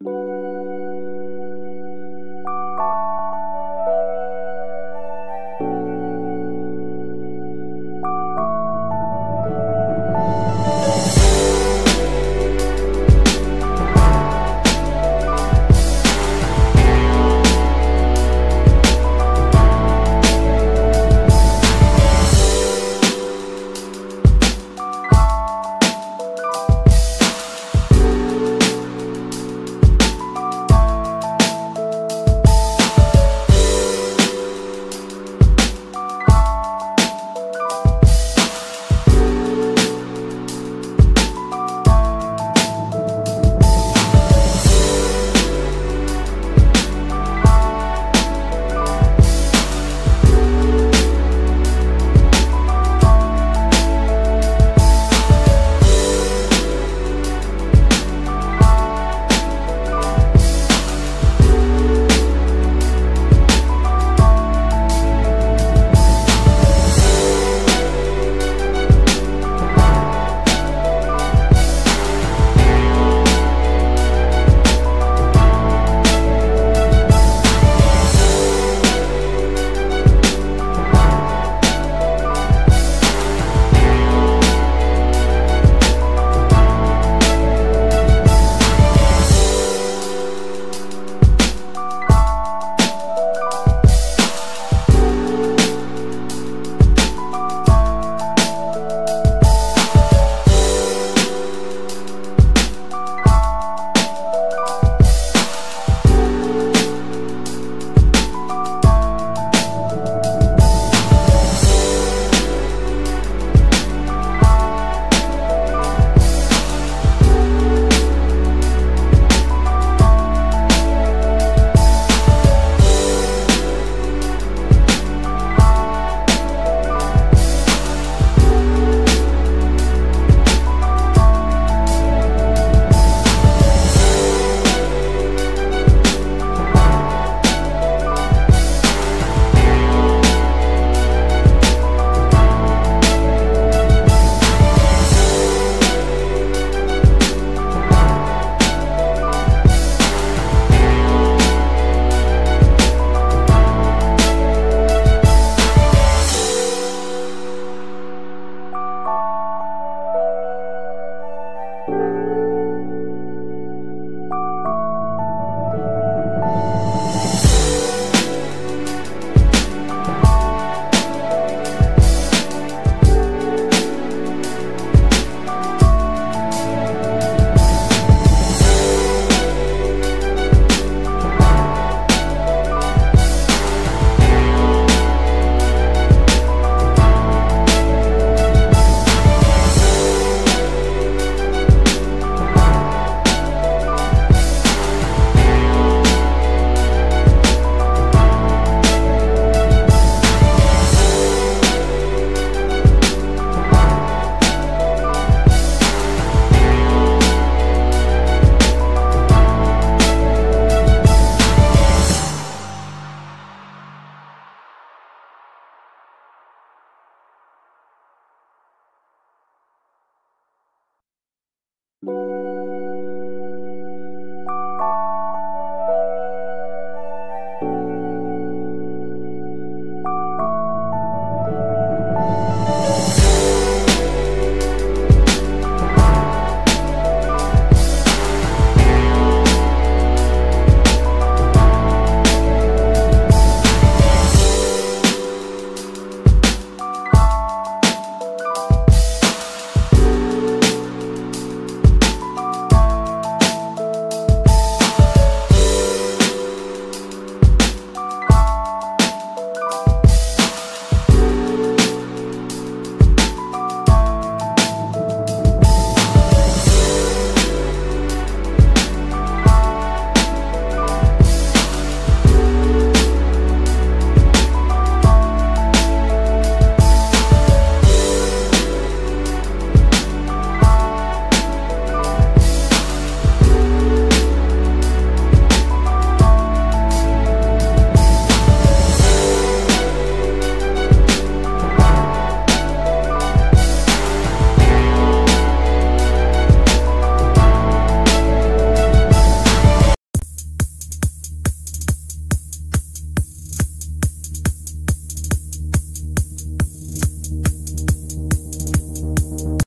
Música Música